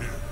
him.